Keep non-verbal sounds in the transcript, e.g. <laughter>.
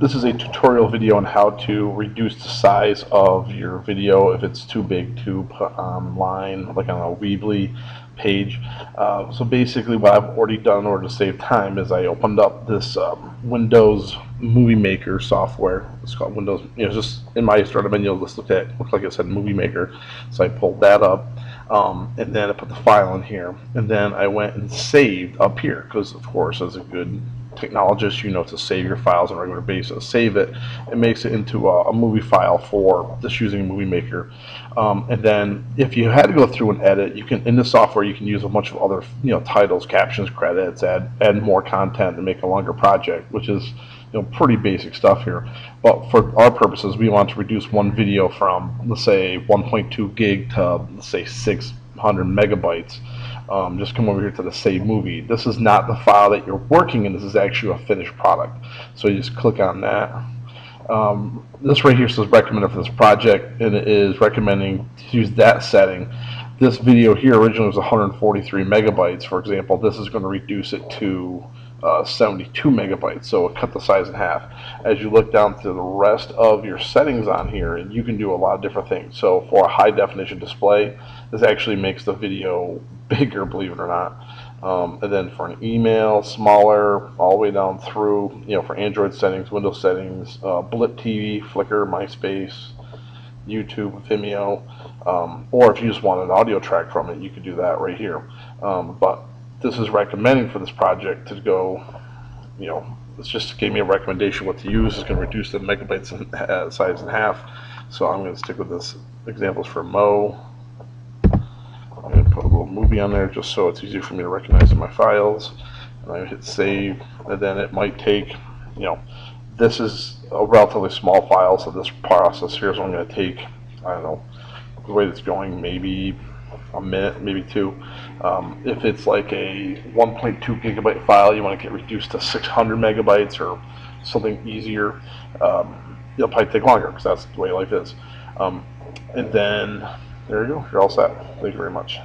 This is a tutorial video on how to reduce the size of your video if it's too big to put online, like on a Weebly page. Uh, so basically what I've already done in order to save time is I opened up this um, Windows Movie Maker software. It's called Windows, you know, just in my startup menu, just looked at, looked like it said Movie Maker. So I pulled that up. Um, and then I put the file in here, and then I went and saved up here because, of course, as a good technologist, you know to save your files on a regular basis. Save it, it makes it into a, a movie file for just using a movie maker. Um, and then if you had to go through and edit, you can in the software you can use a bunch of other you know titles, captions, credits, add add more content and make a longer project, which is you know pretty basic stuff here. But for our purposes, we want to reduce one video from let's say 1.2 gig to let's say 600 megabytes um, just come over here to the save movie. This is not the file that you're working in. This is actually a finished product. So you just click on that. Um, this right here says recommended for this project, and it is recommending to use that setting. This video here originally was 143 megabytes, for example. This is going to reduce it to uh, 72 megabytes, so it cut the size in half. As you look down to the rest of your settings on here, and you can do a lot of different things. So for a high definition display, this actually makes the video <laughs> bigger, believe it or not. Um, and then for an email, smaller, all the way down through, you know, for Android settings, Windows settings, uh, Blip TV, Flickr, MySpace, YouTube, Vimeo, um, or if you just want an audio track from it, you could do that right here. Um, but this is recommending for this project to go, you know, it's just gave me a recommendation what to use. It's going to reduce the megabytes in, uh, size in half. So I'm going to stick with this examples for Mo. I'm going to put a little movie on there just so it's easier for me to recognize in my files. And I hit save, and then it might take, you know, this is a relatively small file, so this process here is only going to take, I don't know, the way it's going, maybe a minute, maybe two. Um, if it's like a 1.2 gigabyte file, you want to get reduced to 600 megabytes or something easier. Um, it'll probably take longer because that's the way life is. Um, and then there you go. You're all set. Thank you very much.